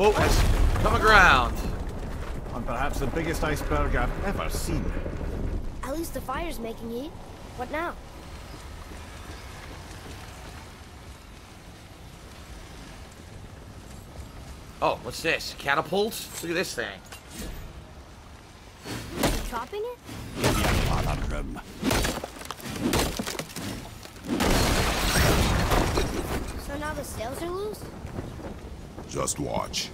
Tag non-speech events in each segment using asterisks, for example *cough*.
boat has come aground. On perhaps the biggest iceberg I've ever seen. At least the fire's making heat. What now? Oh, what's this? Catapult? Look at this thing. Chopping it? Just watch.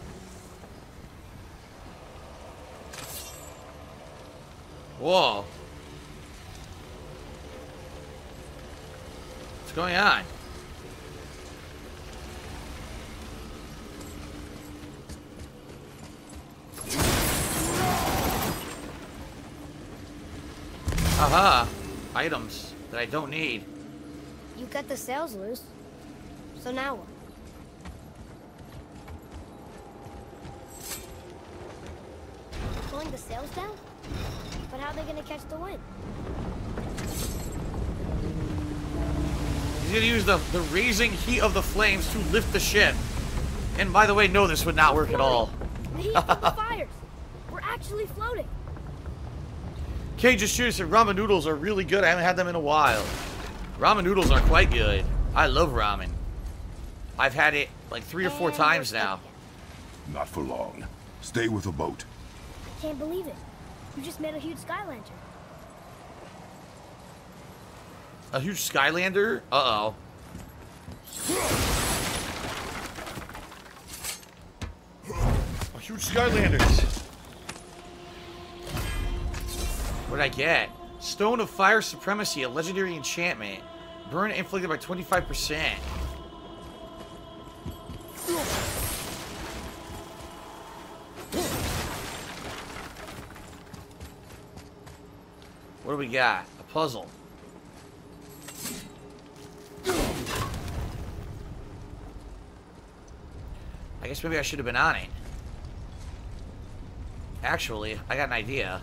Whoa. What's going on? Aha! Items that I don't need. You cut the sails loose. So now what? Pulling the sails down? But how are they gonna catch the wind? He's gonna use the, the raising heat of the flames to lift the ship. And by the way, no, this would not work at all. The heat from the fires. We're actually floating. Kay just shooting said ramen noodles are really good. I haven't had them in a while. Ramen noodles are quite good. I love ramen. I've had it like three or four And times now. Not for long. Stay with the boat. Again. Can't believe it. You just made a huge sky lantern. A huge Skylander? Uh-oh. A huge Skylander. What'd I get? Stone of Fire Supremacy, a legendary enchantment. Burn inflicted by 25%. What do we got? A puzzle. I guess maybe I should have been on it. Actually, I got an idea.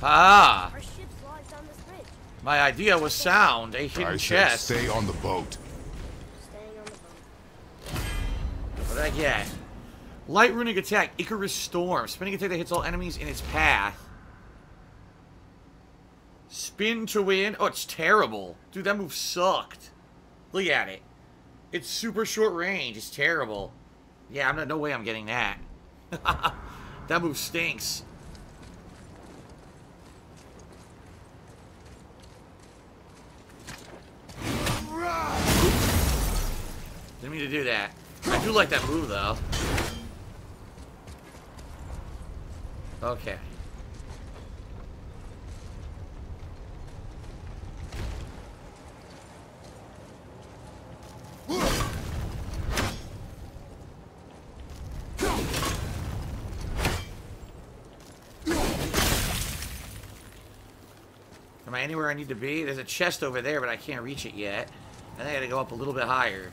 Ah! Our ship's lodged on this bridge. My idea was sound. A hidden I said chest. stay on the boat. Staying on the boat. What did I get? Light runic attack, Icarus Storm. Spinning attack that hits all enemies in its path. Spin to win. Oh, it's terrible. Dude, that move sucked. Look at it. It's super short range. It's terrible. Yeah, I'm not, no way I'm getting that. *laughs* that move stinks. Didn't mean to do that. I do like that move, though. Okay. Am I anywhere I need to be? There's a chest over there, but I can't reach it yet. I think I gotta go up a little bit higher.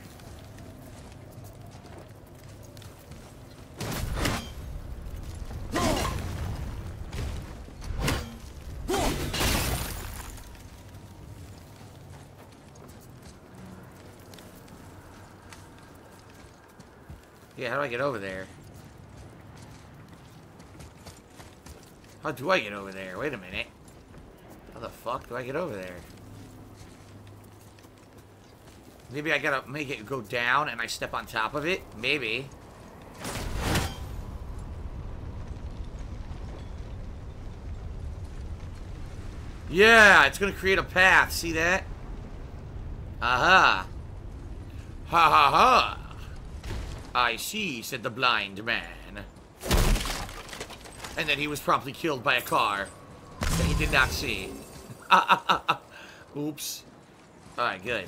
Yeah, how do I get over there? How do I get over there? Wait a minute. How the fuck do I get over there? Maybe I gotta make it go down and I step on top of it? Maybe. Yeah, it's gonna create a path. See that? Aha. Ha ha ha. I see, said the blind man. And then he was promptly killed by a car that he did not see. *laughs* Oops. Alright, good.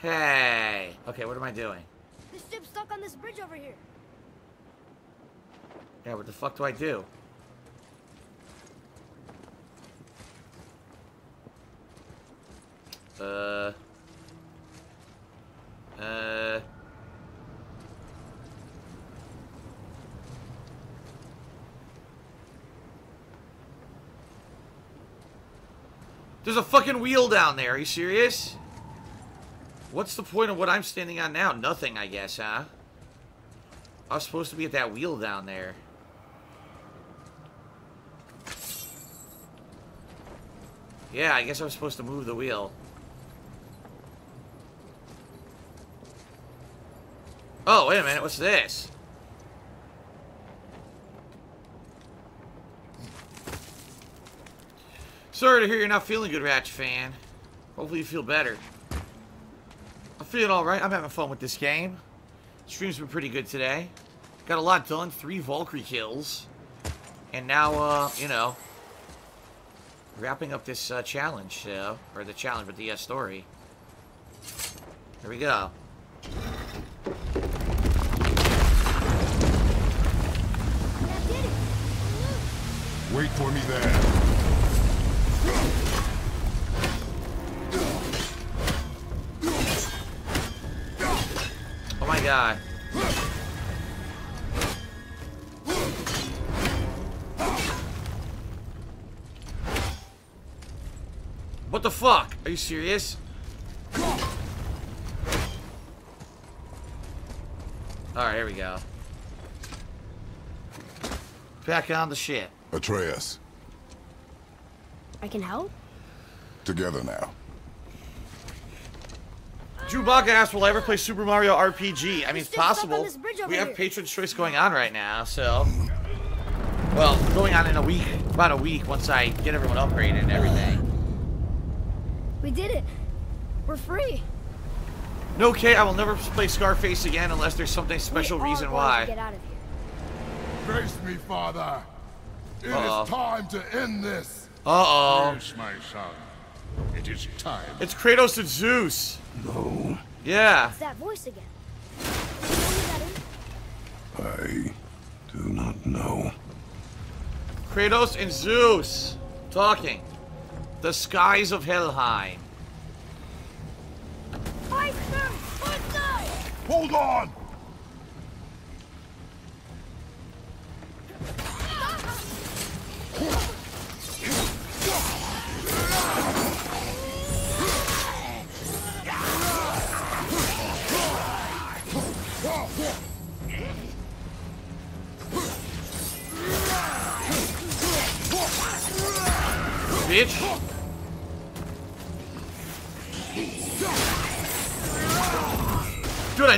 Hey. Okay, what am I doing? This ship's stuck on this bridge over here. Yeah, what the fuck do I do? Uh. Uh. There's a fucking wheel down there. Are you serious? What's the point of what I'm standing on now? Nothing, I guess, huh? I was supposed to be at that wheel down there. Yeah, I guess I was supposed to move the wheel. Oh, wait a minute. What's this? Sorry to hear you're not feeling good, Ratchet fan. Hopefully you feel better. I'm feeling alright. I'm having fun with this game. Stream's been pretty good today. Got a lot done. Three Valkyrie kills. And now, uh, you know, wrapping up this uh, challenge, uh, or the challenge with the uh, story. Here we go. Wait for me there. Oh my god. What the fuck? Are you serious? Alright, here we go. Back on the ship. Atreus, I can help? together now. Chewbacca asked, will I ever play Super Mario RPG? I mean, it's still stuck on possible. this bridge over We have. Patron's Choice going on right now, so... Well, going on in a week. About a week once I get everyone upgraded and everything. We did it. We're free. No, Kate, I will never play Scarface again unless there's something special we reason why. To get out of here. Face me, father. It is Uh-oh. time to end this. Uh-oh. Yes, my son. It is time. It's Kratos and Zeus. No, Yeah. It's that voice again. Who that is? I do not know. Kratos and Zeus. Talking. The skies of Helheim. Iceberg! Iceberg! Hold on!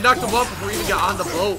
Knocked him off before he even got on the boat.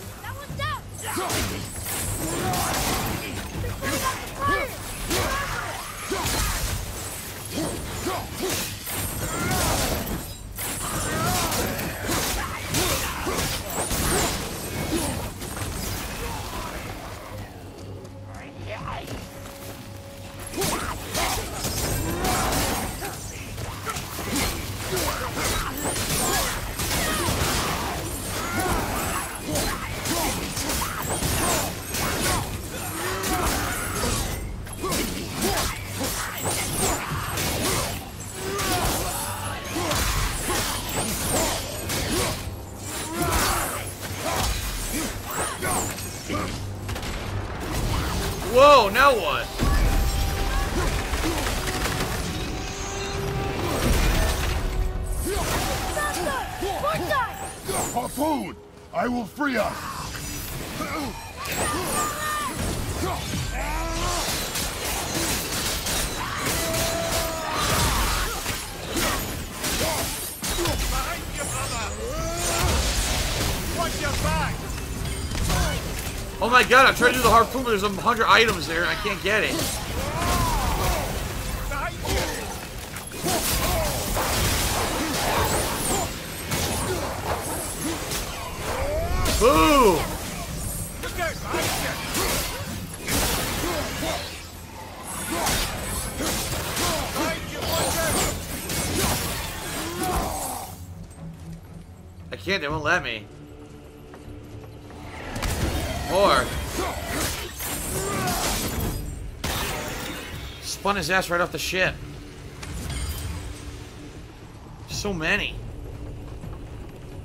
Harpoon! I will free us! Oh my god, I'm trying to do the harpoon, but there's a hundred items there and I can't get it. I can't, they won't let me. Or spun his ass right off the ship. So many.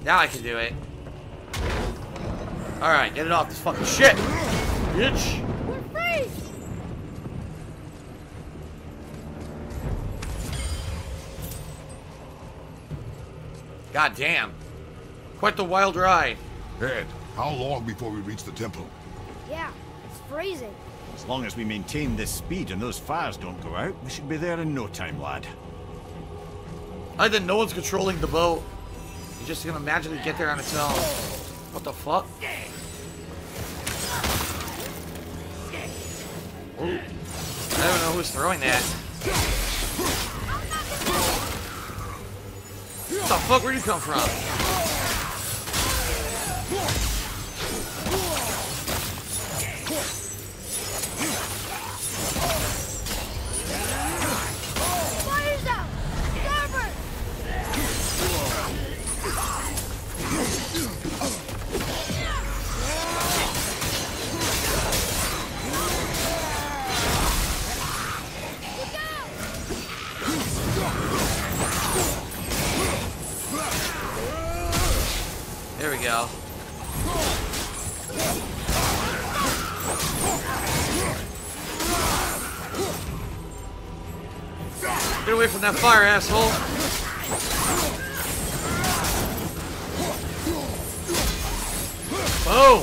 Now I can do it. Alright, get it off this fucking shit! Bitch! We're free! God damn. Quite the wild ride. Ed, how long before we reach the temple? Yeah, it's freezing. As long as we maintain this speed and those fires don't go out, we should be there in no time, lad. I think no one's controlling the boat. You're just gonna magically get there on its own. What the fuck? I don't know who's throwing that. What the fuck? Where'd you come from? From that fire, asshole. Boom!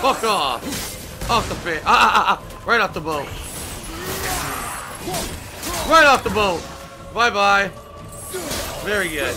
Fuck off! Off the bit. Ah, ah, ah, ah. Right off the boat. Right off the boat. Bye bye. Very good.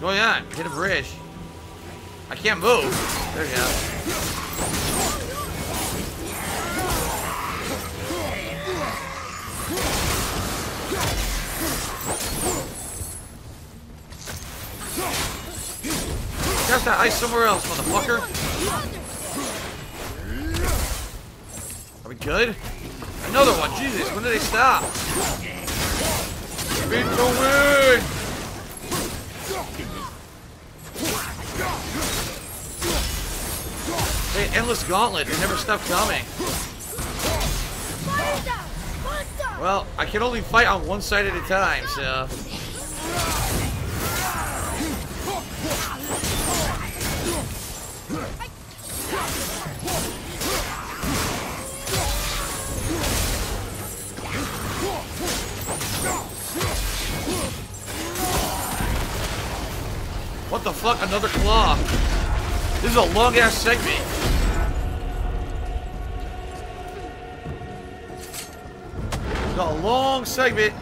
What's going on? Hit a bridge. I can't move. There you go. Cast that ice somewhere else, motherfucker. Are we good? Another one. Jesus, when did they stop? Spin to Endless gauntlet. They never stop coming. Well, I can only fight on one side at a time, so. What the fuck? Another claw. This is a long ass segment. Long segment.